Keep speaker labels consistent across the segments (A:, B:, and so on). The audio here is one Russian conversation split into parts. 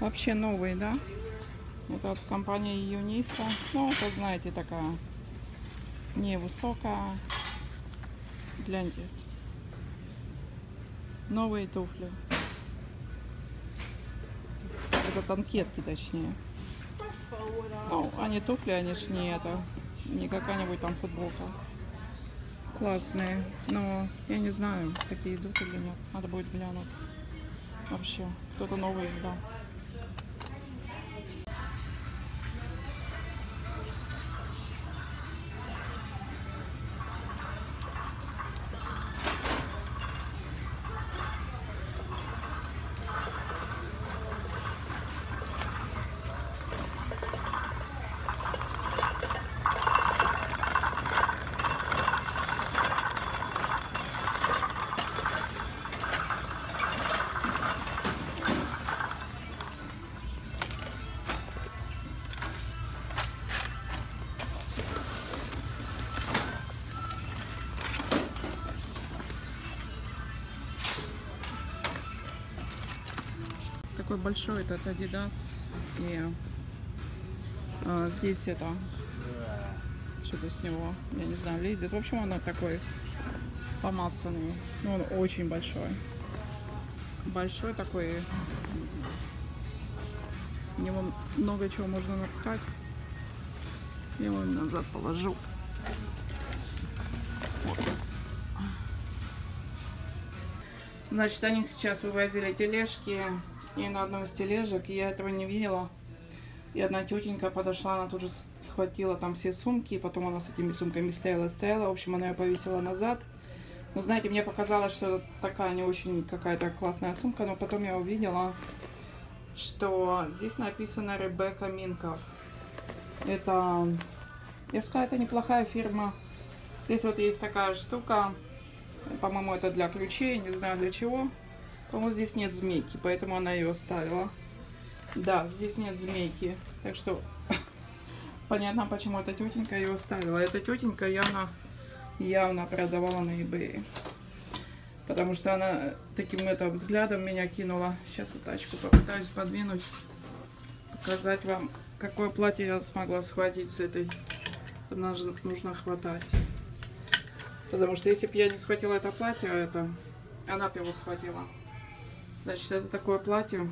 A: Вообще новые, да? Это от компании Юниса. Ну, это, знаете, такая невысокая. Гляньте. Новые туфли. Это танкетки, точнее. Ну, они туфли, они ж не это, не какая-нибудь там футболка. Классные, но я не знаю, какие идут или нет. Надо будет глянуть. Вообще, кто-то новый издал. Большой этот Adidas. И а, здесь это что-то с него, я не знаю, лезет. В общем, он такой помацанный. Ну, он очень большой. Большой такой. В него много чего можно напхать. Я его назад положу. Значит, они сейчас вывозили тележки. И на одной из тележек я этого не видела. И одна тетенька подошла, она тут же схватила там все сумки, и потом она с этими сумками стояла, стояла. В общем, она ее повесила назад. Но знаете, мне показалось, что это такая не очень какая-то классная сумка, но потом я увидела, что здесь написано Ребекка Минков. Это, я бы сказала, это неплохая фирма. Здесь вот есть такая штука, по-моему, это для ключей, не знаю для чего. По-моему, здесь нет змейки, поэтому она ее оставила. Да, здесь нет змейки. Так что понятно, почему эта тетенька ее оставила. Эта тетенька явно, явно продавала на eBay. Потому что она таким это взглядом меня кинула. Сейчас я тачку попытаюсь подвинуть. Показать вам, какое платье я смогла схватить с этой. Тут нужно, хватать. Потому что если бы я не схватила это платье, это она бы его схватила. Значит, это такое платье.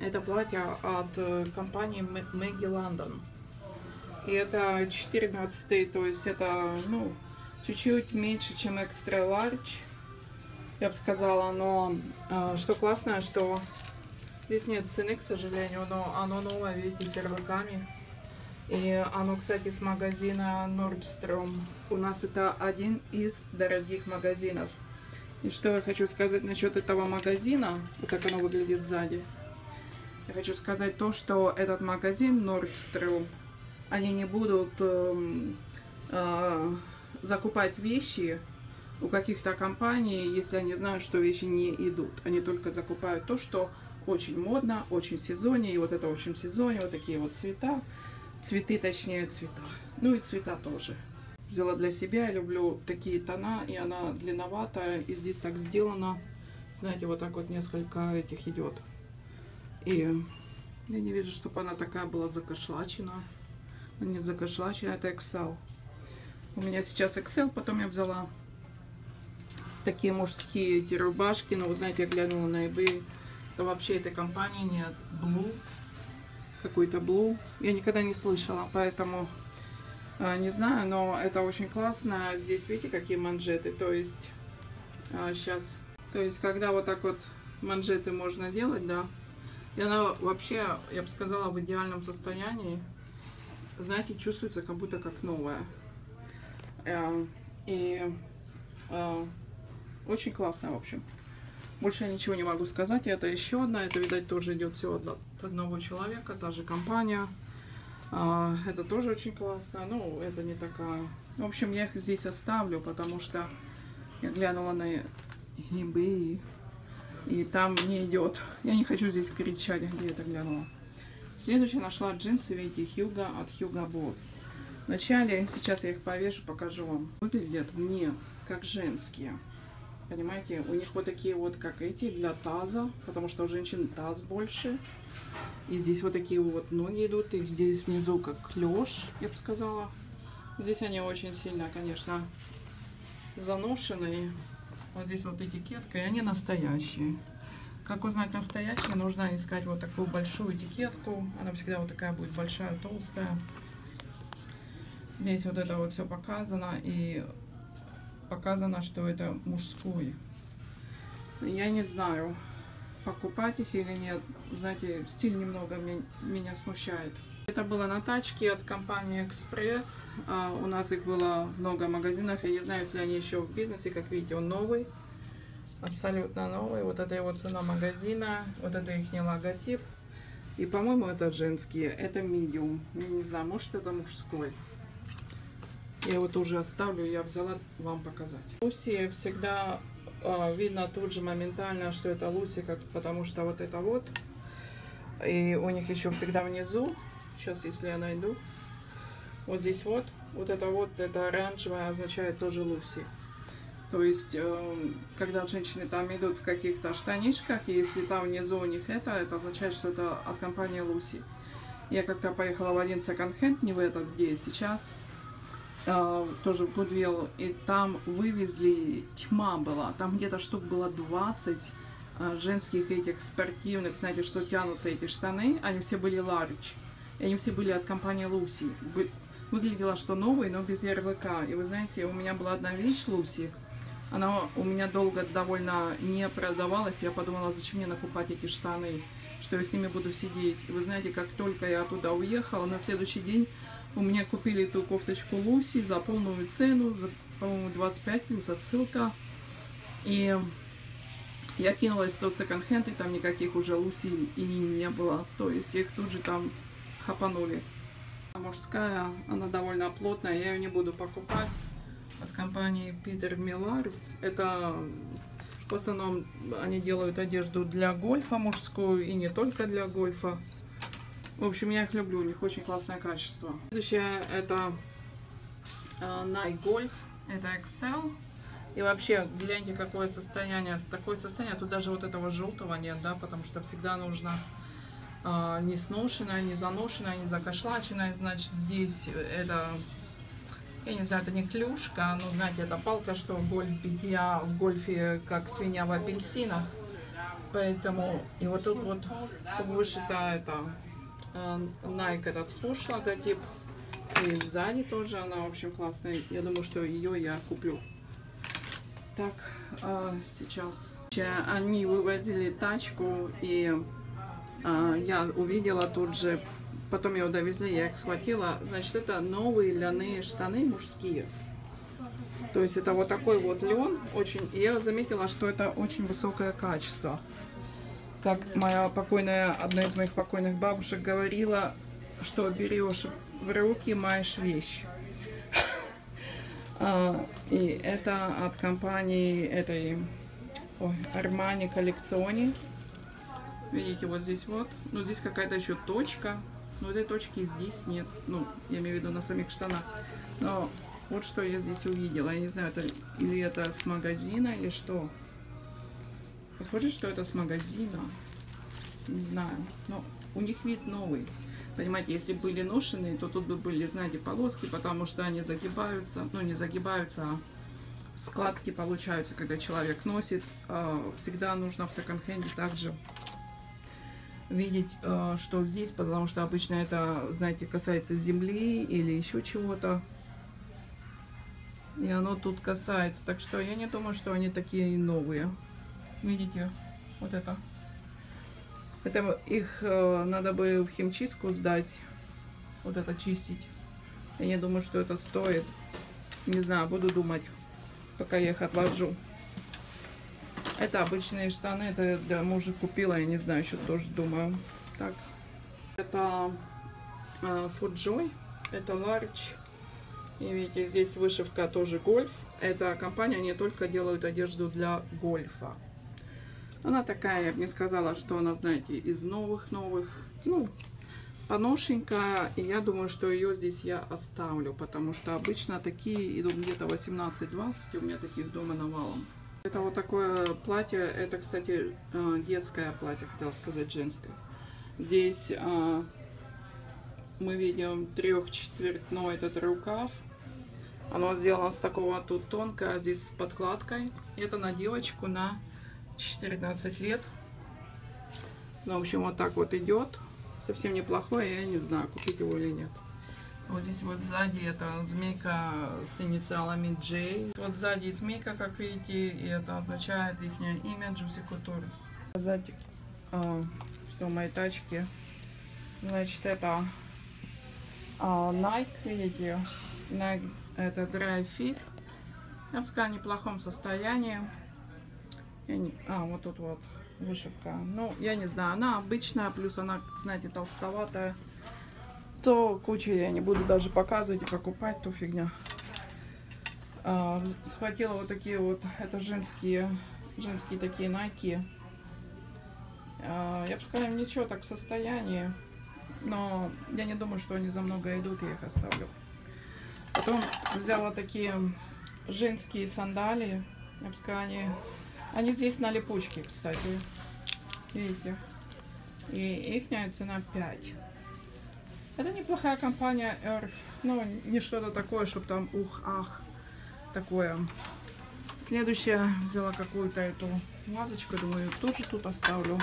A: Это платье от э, компании Мэ- Мэгги Лондон. И это 14, то есть это, ну, чуть-чуть меньше, чем extra large, я бы сказала. Но э, что классное, что здесь нет цены, к сожалению, но оно новое, видите, с ярлыками. И оно, кстати, с магазина Nordstrom. У нас это один из дорогих магазинов. И что я хочу сказать насчет этого магазина, вот так оно выглядит сзади. Я хочу сказать то, что этот магазин Nordstrom, они не будут эм, э, закупать вещи у каких-то компаний, если они знают, что вещи не идут. Они только закупают то, что очень модно, очень в сезоне, и вот это очень в сезоне, вот такие вот цвета, цветы, точнее цвета, ну и цвета тоже. Взяла для себя, я люблю такие тона, и она длинноватая, и здесь так сделано, знаете, вот так вот несколько этих идет. И я не вижу, чтобы она такая была закошлачена. Она не закошлачена, это XL. У меня сейчас XL, потом я взяла такие мужские эти рубашки. Но вы знаете, я глянула на eBay. Это вообще этой компании нет. Blue. Какой-то Blue. Я никогда не слышала, поэтому не знаю, но это очень классно. Здесь видите, какие манжеты. То есть сейчас, то есть когда вот так вот манжеты можно делать, да. И она вообще, я бы сказала, в идеальном состоянии. Знаете, чувствуется как будто как новая. Э, И э, очень классно, в общем. Больше я ничего не могу сказать. Это еще одна. Это, видать, тоже идет все от одного человека. Та же компания. А, Это тоже очень классно. Ну, это не такая. В общем, я их здесь оставлю, потому что я глянула на eBay. И там не идет. Я не хочу здесь кричать, где я это глянула. Следующая нашла джинсы, видите, Хьюга от Hugo Boss. Вначале, сейчас я их повешу, покажу вам. Выглядят мне как женские. Понимаете, у них вот такие вот, как эти, для таза, потому что у женщин таз больше. И здесь вот такие вот ноги идут, и здесь внизу как клеш, я бы сказала. Здесь они очень сильно, конечно, заношенные. Вот здесь вот этикетка, и они настоящие. Как узнать настоящие, нужно искать вот такую большую этикетку. Она всегда вот такая будет большая, толстая. Здесь вот это вот все показано, и показано, что это мужской. Я не знаю, покупать их или нет. Знаете, стиль немного меня, меня смущает. Это было на тачке от компании Express. А, у нас их было много магазинов. Я не знаю, если они еще в бизнесе. Как видите, он новый. Абсолютно новый. Вот это его цена магазина. Вот это их логотип. И, по-моему, это женские. Это medium. Я не знаю, может это мужской. Я его тоже оставлю. Я взяла вам показать. Луси всегда э, видно тут же моментально, что это Луси, как, потому что вот это вот. И у них еще всегда внизу Сейчас, если я найду. Вот здесь вот. Вот это вот, это оранжевое означает тоже Луси. То есть, э, когда женщины там идут в каких-то штанишках, и если там внизу у них это, это означает, что это от компании Луси. Я как-то поехала в один секонд-хенд, не в этот, где я сейчас, тоже в Гудвилл, и там вывезли, тьма была, там где-то штук было 20 э, женских этих спортивных, знаете, что тянутся эти штаны, они все были large. И они все были от компании Луси. Выглядело, что новые, но без ярлыка. И вы знаете, у меня была одна вещь Луси. Она у меня долго довольно не продавалась. Я подумала, зачем мне накупать эти штаны, что я с ними буду сидеть. И вы знаете, как только я оттуда уехала, на следующий день у меня купили эту кофточку Луси за полную цену, за, по-моему, 25 плюс отсылка. И я кинулась в тот секонд-хенд, и там никаких уже Луси и не было. То есть их тут же там хапанули. Мужская, она довольно плотная, я ее не буду покупать. От компании Питер Миллар. Это в основном они делают одежду для гольфа мужскую и не только для гольфа. В общем, я их люблю, у них очень классное качество. Следующее это uh, Nike Golf, это Excel. И вообще, гляньте, какое состояние. Такое состояние, тут даже вот этого желтого нет, да, потому что всегда нужно а, не сношенная, не заношенная, не закошлаченная. Значит, здесь это, я не знаю, это не клюшка, но, знаете, это палка, что в гольф бить. Я в гольфе как свинья в апельсинах. Поэтому, и вот тут вот вышита это Nike этот свуш логотип. И сзади тоже она, в общем, классная. Я думаю, что ее я куплю. Так, а, сейчас. Они вывозили тачку и а, я увидела тут же, потом его довезли, я их схватила. Значит, это новые льняные штаны мужские. То есть это вот такой вот лен, очень, я заметила, что это очень высокое качество. Как моя покойная, одна из моих покойных бабушек говорила, что берешь в руки, маешь вещь. А, и это от компании этой ой, Armani Collezione. Видите, вот здесь вот. Ну, здесь какая-то еще точка. Но этой точки здесь нет. Ну, я имею в виду на самих штанах. Но вот что я здесь увидела. Я не знаю, это или это с магазина, или что. Похоже, что это с магазина. Не знаю. Но у них вид новый. Понимаете, если были ношеные, то тут бы были, знаете, полоски, потому что они загибаются. Ну, не загибаются, а складки получаются, когда человек носит. А, всегда нужно в секонд-хенде также видеть, э, что здесь, потому что обычно это, знаете, касается земли или еще чего-то. И оно тут касается. Так что я не думаю, что они такие новые. Видите, вот это. Это их э, надо бы в химчистку сдать. Вот это чистить. Я не думаю, что это стоит. Не знаю, буду думать, пока я их отложу. Это обычные штаны, это для мужа купила, я не знаю, еще тоже думаю. Так, это э, Фуджой, это Large. И видите, здесь вышивка тоже гольф. Эта компания не только делают одежду для гольфа. Она такая, я бы не сказала, что она, знаете, из новых-новых. Ну, поношенькая. И я думаю, что ее здесь я оставлю. Потому что обычно такие идут где-то 18-20. У меня таких дома навалом. Это вот такое платье. Это, кстати, э, детское платье, хотела сказать, женское. Здесь э, мы видим трехчетвертной этот рукав. Оно сделано с такого тут тонкое, а здесь с подкладкой. Это на девочку на 14 лет. Ну, в общем, вот так вот идет. Совсем неплохое, я не знаю, купить его или нет. Вот здесь вот сзади это змейка с инициалами J. Вот сзади змейка, как видите, и это означает их имя Juicy Couture. Сказать, что в моей тачке, значит, это а, Nike, видите, Nike, это Dry Fit. Я бы сказала, в неплохом состоянии. Не... А, вот тут вот вышивка. Ну, я не знаю, она обычная, плюс она, знаете, толстоватая. То кучу я не буду даже показывать и покупать, то фигня. А, схватила вот такие вот, это женские, женские такие найки. А, я бы сказала, ничего так в состоянии. Но я не думаю, что они за много идут, я их оставлю. Потом взяла такие женские сандалии. Я бы сказала, они они здесь на липучке, кстати. Видите? И их цена 5. Это неплохая компания Earth. Ну, не что-то такое, чтобы там ух-ах. Такое. Следующая взяла какую-то эту вазочку. Думаю, тоже тут оставлю.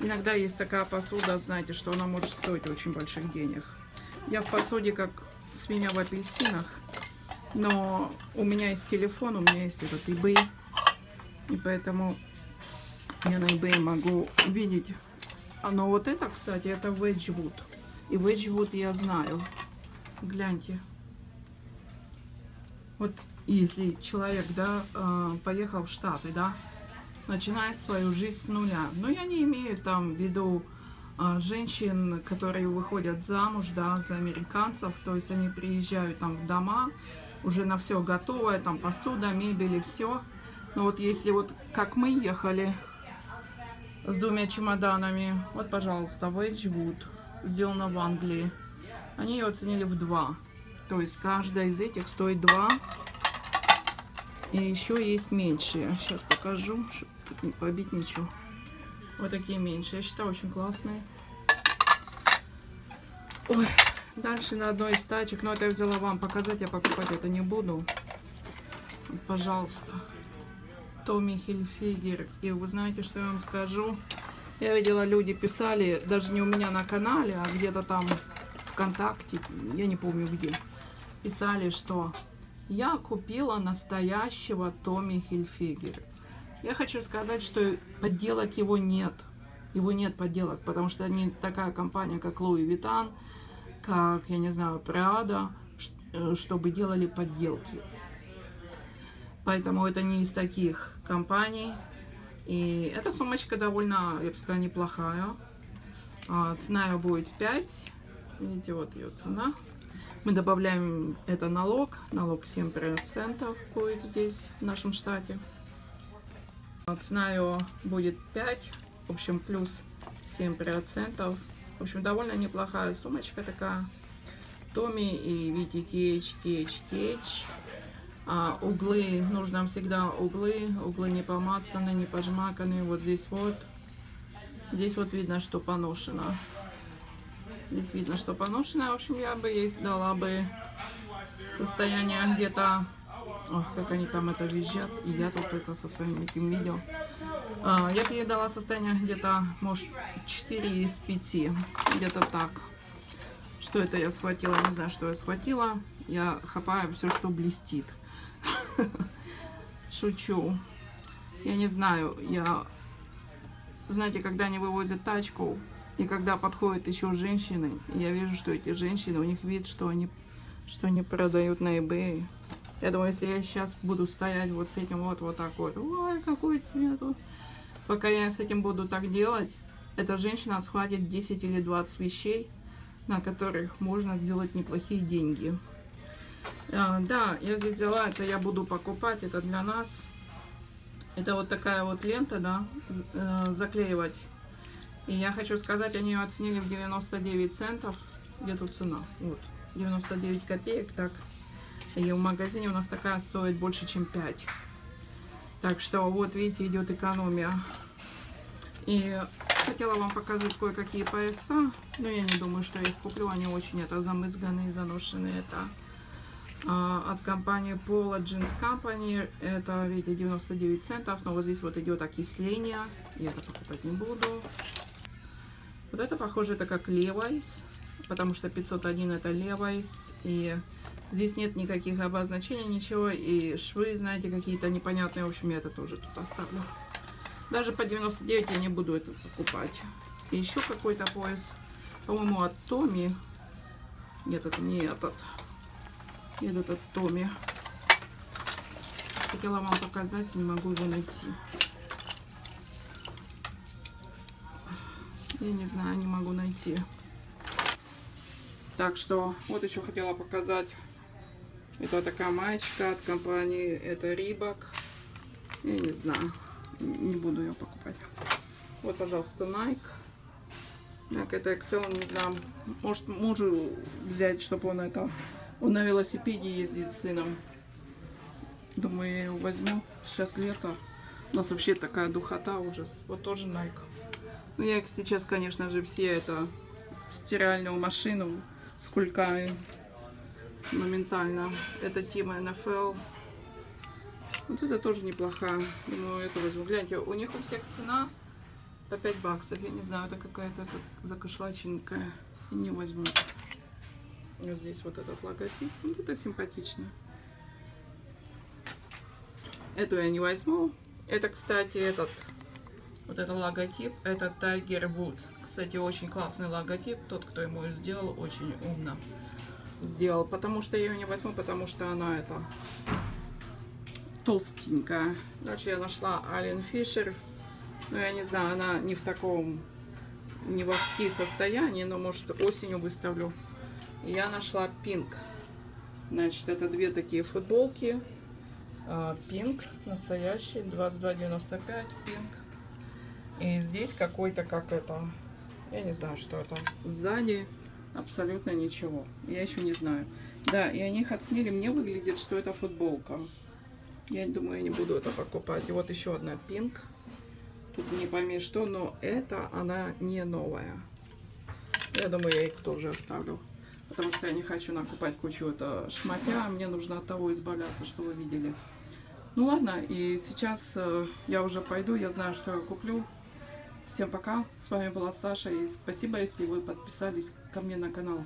A: Иногда есть такая посуда, знаете, что она может стоить очень больших денег. Я в посуде как свинья в апельсинах. Но у меня есть телефон, у меня есть этот eBay. И поэтому я на eBay могу видеть. А, но вот это, кстати, это Wedgwood. И Wedgwood я знаю. Гляньте. Вот если человек, да, а, поехал в Штаты, да, начинает свою жизнь с нуля. Но я не имею там в виду а, женщин, которые выходят замуж, да, за американцев. То есть они приезжают там в дома, уже на все готовое, там посуда, мебель и все. Но вот если вот как мы ехали с двумя чемоданами, вот, пожалуйста, Wedgwood, сделано в Англии. Они ее оценили в 2. То есть каждая из этих стоит 2. И еще есть меньшие. Сейчас покажу, чтобы тут не побить ничего. Вот такие меньшие. Я считаю, очень классные. Ой, дальше на одной из тачек. Но это я взяла вам показать, я покупать это не буду. Пожалуйста. Томми Хильфигер. И вы знаете, что я вам скажу? Я видела, люди писали, даже не у меня на канале, а где-то там ВКонтакте, я не помню где, писали, что я купила настоящего Томми Хильфигера. Я хочу сказать, что подделок его нет. Его нет подделок, потому что не такая компания, как Луи Витан, как, я не знаю, Прада, э, чтобы делали подделки. Поэтому это не из таких компаний. И эта сумочка довольно, я бы сказала, неплохая. А, цена ее будет 5. Видите, вот ее цена. Мы добавляем это налог. Налог 7% будет здесь, в нашем штате. А, цена ее будет 5. В общем, плюс 7%. В общем, довольно неплохая сумочка такая. Томи и видите, TH, TH, TH. А, углы, нужно всегда углы, углы не помацаны, не пожмаканы. Вот здесь вот, здесь вот видно, что поношено. Здесь видно, что поношено. В общем, я бы ей дала бы состояние где-то... Ох, как они там это визжат. И я тут это со своим этим видео. А, я бы ей дала состояние где-то, может, 4 из 5. Где-то так. Что это я схватила? Не знаю, что я схватила. Я хапаю все, что блестит. Шучу. Я не знаю, я... Знаете, когда они вывозят тачку, и когда подходят еще женщины, я вижу, что эти женщины, у них вид, что они, что они продают на eBay. Я думаю, если я сейчас буду стоять вот с этим вот, вот так вот, ой, какой цвет. Пока я с этим буду так делать, эта женщина схватит 10 или 20 вещей, на которых можно сделать неплохие деньги. А, да, я здесь взяла, это я буду покупать, это для нас. Это вот такая вот лента, да, э, заклеивать. И я хочу сказать, они ее оценили в 99 центов. Где тут цена? Вот, 99 копеек, так. И в магазине у нас такая стоит больше, чем 5. Так что вот, видите, идет экономия. И хотела вам показать кое-какие пояса. Но я не думаю, что я их куплю. Они очень это замызганные, заношенные. Это от компании Pola Jeans Company. Это, видите, 99 центов. Но вот здесь вот идет окисление. Я это покупать не буду. Вот это, похоже, это как Levi's. Потому что 501 это Levi's. И здесь нет никаких обозначений, ничего. И швы, знаете, какие-то непонятные. В общем, я это тоже тут оставлю. Даже по 99 я не буду это покупать. И еще какой-то пояс. По-моему, от Томи. Нет, это не этот. Нет, это Томи. Хотела вам показать, не могу его найти. Я не знаю, не могу найти. Так что, вот еще хотела показать. Это такая маечка от компании, это Рибак. Я не знаю, не буду ее покупать. Вот, пожалуйста, Nike. Так, это Excel, не знаю, может мужу взять, чтобы он это, он на велосипеде ездит с сыном. Думаю, я его возьму. Сейчас лето. У нас вообще такая духота, ужас. Вот тоже Nike. Ну, я их сейчас, конечно же, все это в стиральную машину с кульками моментально. Это тема NFL. Вот это тоже неплохая. Думаю, это возьму. Гляньте, у них у всех цена по 5 баксов. Я не знаю, это какая-то как закошлаченькая. Не возьму. Вот здесь вот этот логотип. Ну, это симпатично. Эту я не возьму. Это, кстати, этот вот это логотип, это Tiger Woods. Кстати, очень классный логотип. Тот, кто ему сделал, очень умно сделал. Потому что я ее не возьму, потому что она это толстенькая. Дальше я нашла Ален Фишер. Ну, я не знаю, она не в таком, не в состоянии, но, может, осенью выставлю. Я нашла Пинк. Значит, это две такие футболки. Пинк настоящий, 22,95 Пинк. И здесь какой-то, как это, я не знаю, что это. Сзади абсолютно ничего. Я еще не знаю. Да, и они их оценили. Мне выглядит, что это футболка. Я думаю, я не буду это покупать. И вот еще одна пинк. Тут не пойми что, но это она не новая. Я думаю, я их тоже оставлю. Потому что я не хочу накупать кучу это шматя. Мне нужно от того избавляться, что вы видели. Ну ладно, и сейчас э, я уже пойду. Я знаю, что я куплю. Всем пока. С вами была Саша. И спасибо, если вы подписались ко мне на канал.